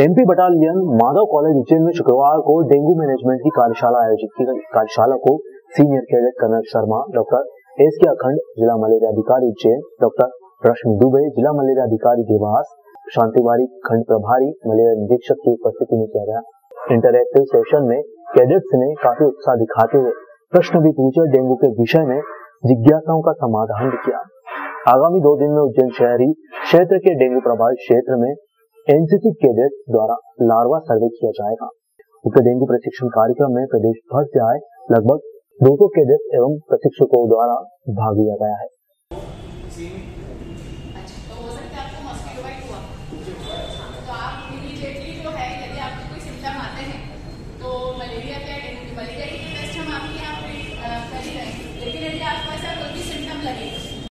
MP battalion Madhav college Ujjain में शुक्रवार को डेंगू मैनेजमेंट की कार्यशाला आयोजित की गई। कार्यशाला को senior cadet colonel Sharma doctor S K Akhand जिला मलेरिया अधिकारी उज्जैन डॉक्टर रश्मि दुबे जिला मलेरिया अधिकारी देवास शांतिवारी खंड प्रभारी मलेरिया निरीक्षक की उपस्थिति में किया गया। इंटरएक्टिव सेशन में कैडेट्स ने काफ़ी उत्साह दिखाते हुए प्रश्न भी पूछे डेंगू के विषय में जिज्ञासाओं का समाधान भी किया। आगामी दो दिन में उज्जैन शहरी क्षेत्र के डेंगू प्रभावित क्षेत्र में एनसीसी कैडेट द्वारा लार्वा सर्वे किया जाएगा। उक्त डेंगू प्रशिक्षण कार्यक्रम में प्रदेश भर से आए लगभग 200 कैडेट एवं प्रशिक्षकों द्वारा भाग लिया गया है। अच्छा तो तो आप इमीडिएटली जो है, यदि आपको कोई सिम्टम आते हैं